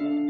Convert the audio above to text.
you